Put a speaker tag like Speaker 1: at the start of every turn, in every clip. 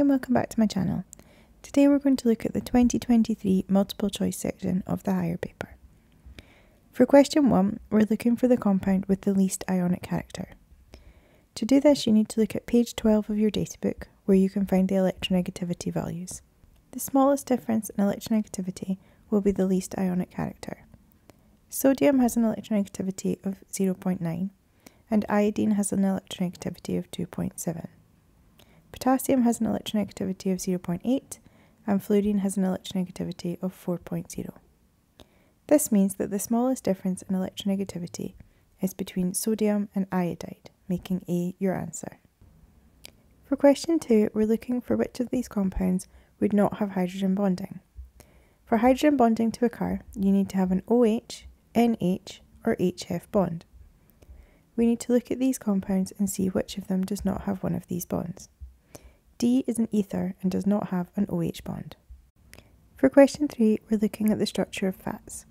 Speaker 1: and welcome back to my channel. Today we're going to look at the 2023 multiple choice section of the higher paper. For question 1, we're looking for the compound with the least ionic character. To do this you need to look at page 12 of your databook where you can find the electronegativity values. The smallest difference in electronegativity will be the least ionic character. Sodium has an electronegativity of 0.9 and iodine has an electronegativity of 2.7. Potassium has an electronegativity of 0.8 and fluorine has an electronegativity of 4.0. This means that the smallest difference in electronegativity is between sodium and iodide, making A your answer. For question 2, we're looking for which of these compounds would not have hydrogen bonding. For hydrogen bonding to occur, you need to have an OH, NH, or HF bond. We need to look at these compounds and see which of them does not have one of these bonds. D is an ether and does not have an OH bond. For question 3, we're looking at the structure of fats.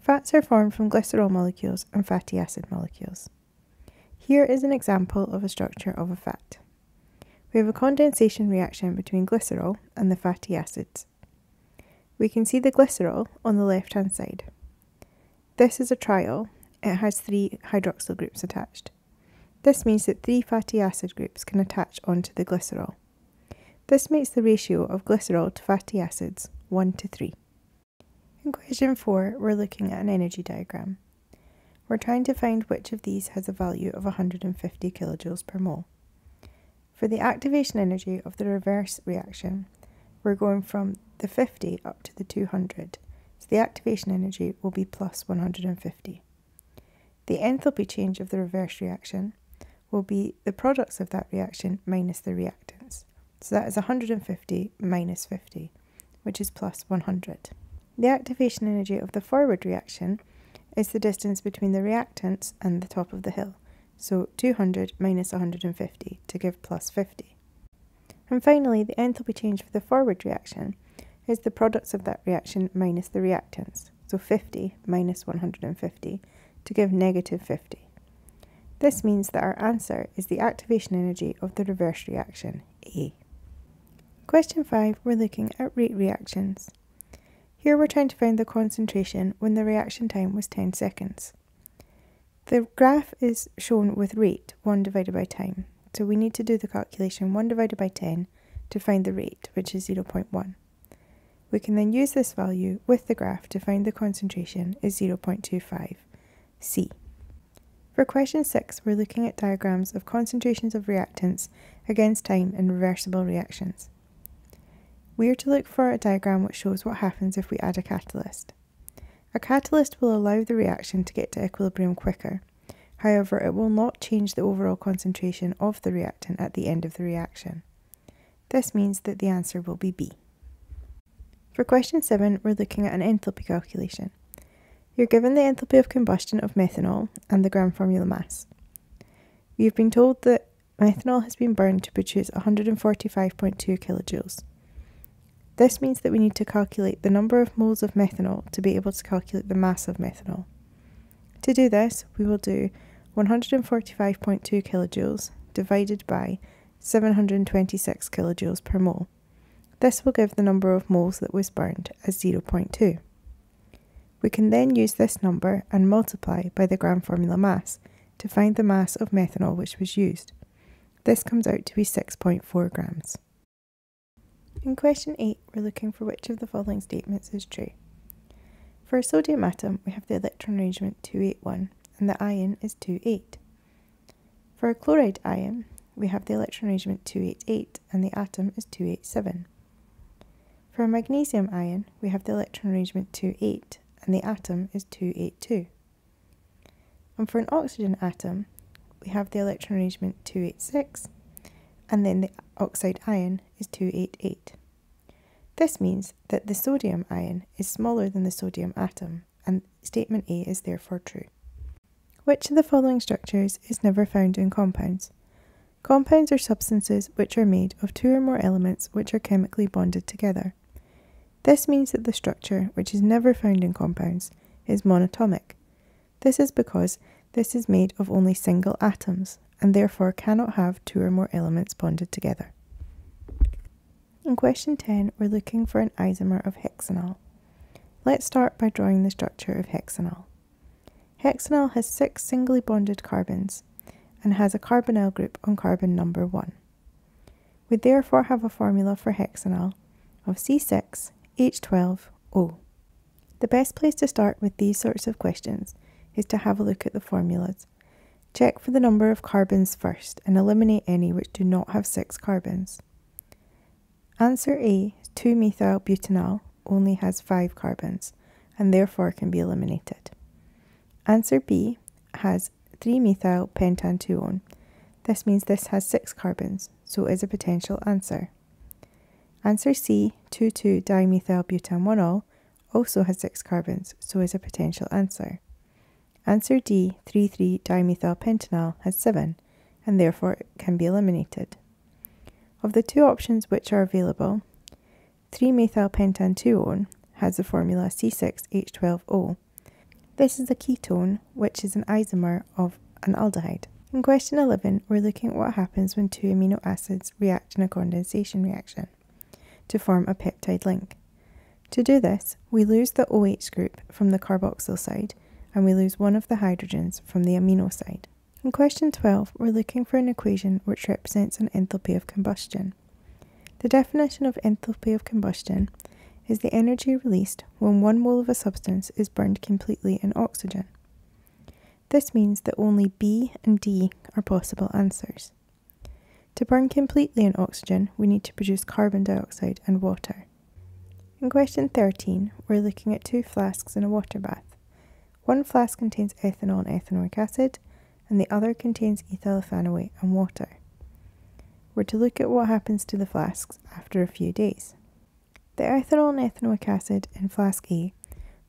Speaker 1: Fats are formed from glycerol molecules and fatty acid molecules. Here is an example of a structure of a fat. We have a condensation reaction between glycerol and the fatty acids. We can see the glycerol on the left hand side. This is a triol, it has three hydroxyl groups attached. This means that three fatty acid groups can attach onto the glycerol. This makes the ratio of glycerol to fatty acids 1 to 3. In question 4, we're looking at an energy diagram. We're trying to find which of these has a value of 150 kilojoules per mole. For the activation energy of the reverse reaction, we're going from the 50 up to the 200, so the activation energy will be plus 150. The enthalpy change of the reverse reaction will be the products of that reaction minus the reactants. So that is 150 minus 50, which is plus 100. The activation energy of the forward reaction is the distance between the reactants and the top of the hill, so 200 minus 150 to give plus 50. And finally, the enthalpy change for the forward reaction is the products of that reaction minus the reactants, so 50 minus 150 to give negative 50. This means that our answer is the activation energy of the reverse reaction, A. Question 5, we're looking at rate reactions. Here we're trying to find the concentration when the reaction time was 10 seconds. The graph is shown with rate, 1 divided by time, so we need to do the calculation 1 divided by 10 to find the rate, which is 0.1. We can then use this value with the graph to find the concentration is 0.25, C. For question 6, we're looking at diagrams of concentrations of reactants against time in reversible reactions. We are to look for a diagram which shows what happens if we add a catalyst. A catalyst will allow the reaction to get to equilibrium quicker, however it will not change the overall concentration of the reactant at the end of the reaction. This means that the answer will be B. For question 7, we're looking at an enthalpy calculation. You're given the enthalpy of combustion of methanol and the gram formula mass. We've been told that methanol has been burned to produce 145.2 kilojoules. This means that we need to calculate the number of moles of methanol to be able to calculate the mass of methanol. To do this, we will do 145.2 kilojoules divided by 726 kilojoules per mole. This will give the number of moles that was burned as 0.2. We can then use this number and multiply by the gram formula mass to find the mass of methanol which was used. This comes out to be 6.4 grams. In question 8, we're looking for which of the following statements is true. For a sodium atom, we have the electron arrangement 281 and the ion is 28. For a chloride ion, we have the electron arrangement 288 and the atom is 287. For a magnesium ion, we have the electron arrangement 28 and the atom is 282. And for an oxygen atom, we have the electron arrangement 286, and then the oxide ion is 288. This means that the sodium ion is smaller than the sodium atom, and statement A is therefore true. Which of the following structures is never found in compounds? Compounds are substances which are made of two or more elements which are chemically bonded together. This means that the structure, which is never found in compounds, is monatomic. This is because this is made of only single atoms and therefore cannot have two or more elements bonded together. In question 10, we're looking for an isomer of hexanal. Let's start by drawing the structure of hexanal. Hexanal has six singly bonded carbons and has a carbonyl group on carbon number 1. We therefore have a formula for hexanal of C6H12O. The best place to start with these sorts of questions is to have a look at the formulas. Check for the number of carbons first and eliminate any which do not have six carbons. Answer A, 2-methyl butanol, only has five carbons and therefore can be eliminated. Answer B has 3-methyl pentan-2-one. This means this has six carbons, so is a potential answer. Answer C, 2,2-dimethyl butan-1-ol also has six carbons, so is a potential answer. Answer D, 3,3-dimethyl has seven, and therefore can be eliminated. Of the two options which are available, 3-methylpentan-2-one has the formula C6H12O. This is a ketone, which is an isomer of an aldehyde. In question 11, we're looking at what happens when two amino acids react in a condensation reaction to form a peptide link. To do this, we lose the OH group from the carboxyl side and we lose one of the hydrogens from the amino side. In question 12, we're looking for an equation which represents an enthalpy of combustion. The definition of enthalpy of combustion is the energy released when one mole of a substance is burned completely in oxygen. This means that only B and D are possible answers. To burn completely in oxygen, we need to produce carbon dioxide and water. In question 13, we're looking at two flasks in a water bath. One flask contains ethanol and ethanoic acid, and the other contains ethyl ethanoate and water. We're to look at what happens to the flasks after a few days. The ethanol and ethanoic acid in flask A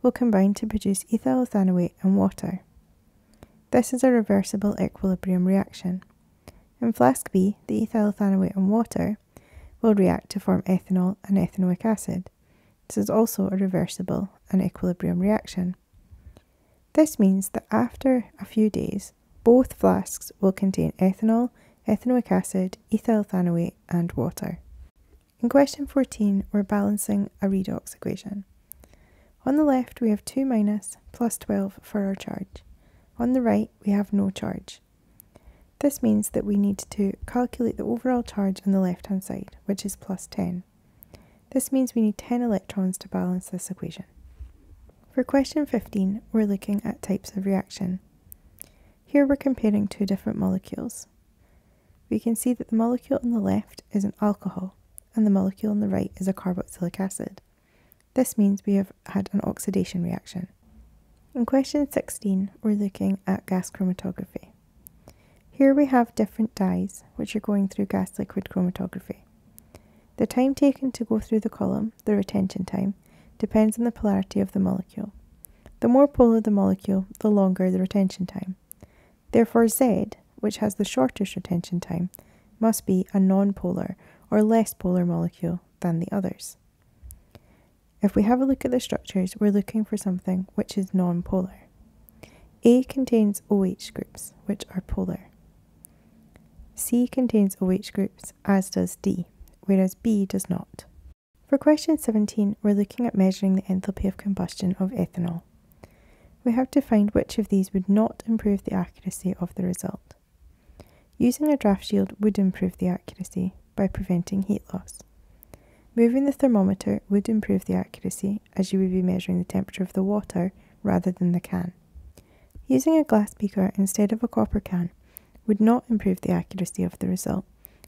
Speaker 1: will combine to produce ethyl ethanoate and water. This is a reversible equilibrium reaction. In flask B, the ethyl ethanoate and water will react to form ethanol and ethanoic acid. This is also a reversible and equilibrium reaction. This means that after a few days, both flasks will contain ethanol, ethanoic acid, ethyl ethanoate, and water. In question 14, we're balancing a redox equation. On the left, we have 2 minus plus 12 for our charge. On the right, we have no charge. This means that we need to calculate the overall charge on the left hand side, which is plus 10. This means we need 10 electrons to balance this equation. For question 15, we're looking at types of reaction. Here we're comparing two different molecules. We can see that the molecule on the left is an alcohol and the molecule on the right is a carboxylic acid. This means we have had an oxidation reaction. In question 16, we're looking at gas chromatography. Here we have different dyes which are going through gas liquid chromatography. The time taken to go through the column, the retention time, depends on the polarity of the molecule. The more polar the molecule, the longer the retention time. Therefore, Z, which has the shortest retention time, must be a non-polar or less polar molecule than the others. If we have a look at the structures, we're looking for something which is non-polar. A contains OH groups, which are polar. C contains OH groups, as does D, whereas B does not. For question 17, we're looking at measuring the enthalpy of combustion of ethanol we have to find which of these would not improve the accuracy of the result. Using a draft shield would improve the accuracy by preventing heat loss. Moving the thermometer would improve the accuracy as you would be measuring the temperature of the water rather than the can. Using a glass beaker instead of a copper can would not improve the accuracy of the result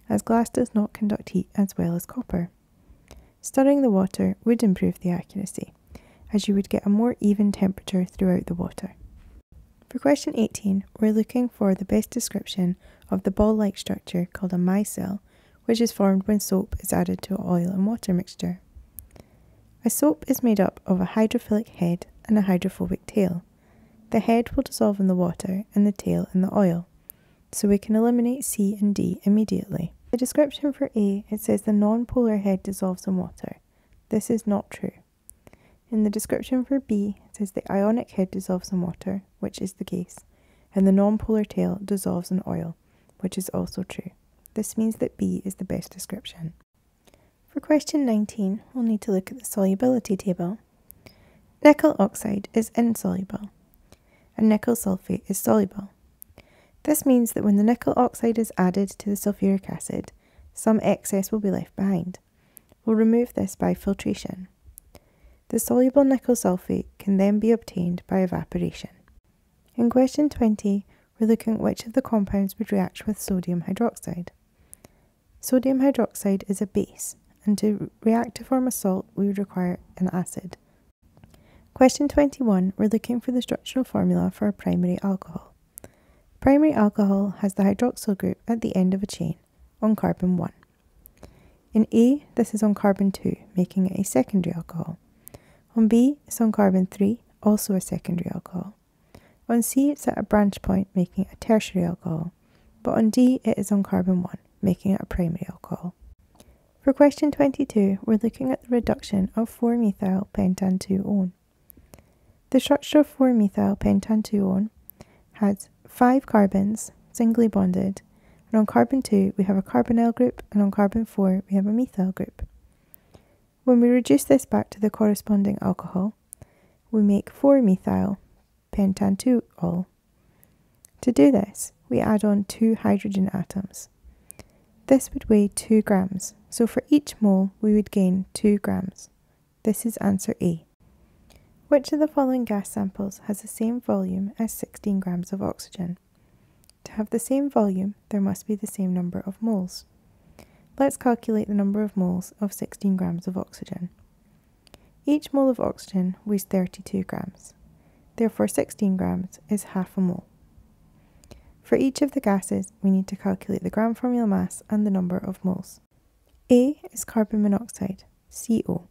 Speaker 1: as glass does not conduct heat as well as copper. Stirring the water would improve the accuracy as you would get a more even temperature throughout the water. For question 18, we're looking for the best description of the ball-like structure called a micelle, which is formed when soap is added to an oil and water mixture. A soap is made up of a hydrophilic head and a hydrophobic tail. The head will dissolve in the water and the tail in the oil, so we can eliminate C and D immediately. The description for A, it says the non-polar head dissolves in water. This is not true. In the description for B, it says the ionic head dissolves in water, which is the case, and the nonpolar tail dissolves in oil, which is also true. This means that B is the best description. For question 19, we'll need to look at the solubility table. Nickel oxide is insoluble, and nickel sulfate is soluble. This means that when the nickel oxide is added to the sulfuric acid, some excess will be left behind. We'll remove this by filtration. The soluble nickel sulfate can then be obtained by evaporation. In question 20, we're looking at which of the compounds would react with sodium hydroxide. Sodium hydroxide is a base, and to react to form a salt, we would require an acid. Question 21, we're looking for the structural formula for a primary alcohol. Primary alcohol has the hydroxyl group at the end of a chain on carbon 1. In A, this is on carbon 2, making it a secondary alcohol. On B, it's on carbon 3, also a secondary alcohol. On C, it's at a branch point, making it a tertiary alcohol. But on D, it is on carbon 1, making it a primary alcohol. For question 22, we're looking at the reduction of 4-methyl pentan 2-one. The structure of 4-methyl pentan 2-one has 5 carbons, singly bonded, and on carbon 2 we have a carbonyl group and on carbon 4 we have a methyl group. When we reduce this back to the corresponding alcohol, we make 4-methyl pentan 2-ol. To do this, we add on two hydrogen atoms. This would weigh 2 grams, so for each mole we would gain 2 grams. This is answer A. Which of the following gas samples has the same volume as 16 grams of oxygen? To have the same volume, there must be the same number of moles. Let's calculate the number of moles of 16 grams of oxygen. Each mole of oxygen weighs 32 grams. Therefore 16 grams is half a mole. For each of the gases, we need to calculate the gram formula mass and the number of moles. A is carbon monoxide, CO.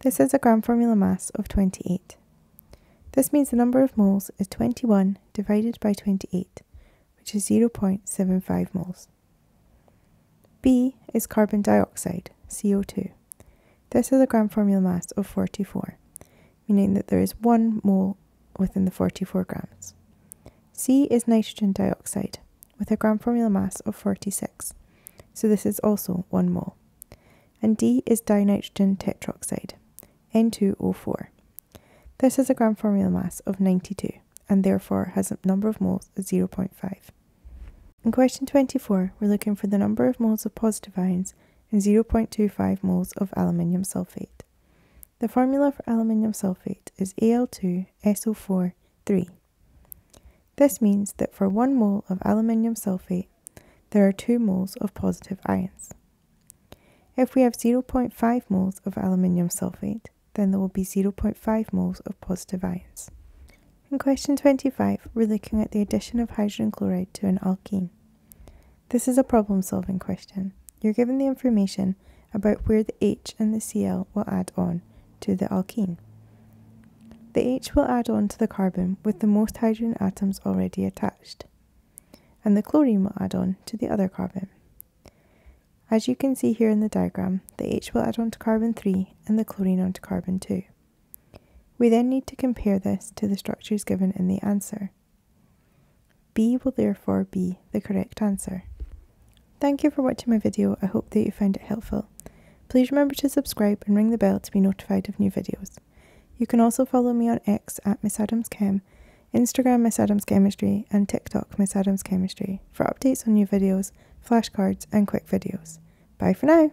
Speaker 1: This has a gram formula mass of 28. This means the number of moles is 21 divided by 28, which is 0.75 moles. B is carbon dioxide, CO2. This has a gram formula mass of 44, meaning that there is 1 mole within the 44 grams. C is nitrogen dioxide, with a gram formula mass of 46, so this is also 1 mole. And D is dinitrogen tetroxide, N2O4. This has a gram formula mass of 92 and therefore has a number of moles of 0.5. In question 24, we're looking for the number of moles of positive ions and 0.25 moles of aluminium sulfate. The formula for aluminium sulfate is Al2SO4 3. This means that for 1 mole of aluminium sulfate, there are 2 moles of positive ions. If we have 0.5 moles of aluminium sulfate, then there will be 0.5 moles of positive ions. In question 25, we're looking at the addition of hydrogen chloride to an alkene. This is a problem solving question. You're given the information about where the H and the Cl will add on to the alkene. The H will add on to the carbon with the most hydrogen atoms already attached, and the chlorine will add on to the other carbon. As you can see here in the diagram, the H will add on to carbon 3 and the chlorine onto carbon 2. We then need to compare this to the structures given in the answer. B will therefore be the correct answer. Thank you for watching my video, I hope that you found it helpful. Please remember to subscribe and ring the bell to be notified of new videos. You can also follow me on X at Miss Adams Chem, Instagram Miss Adams Chemistry and TikTok Miss Adams Chemistry for updates on new videos, flashcards and quick videos. Bye for now!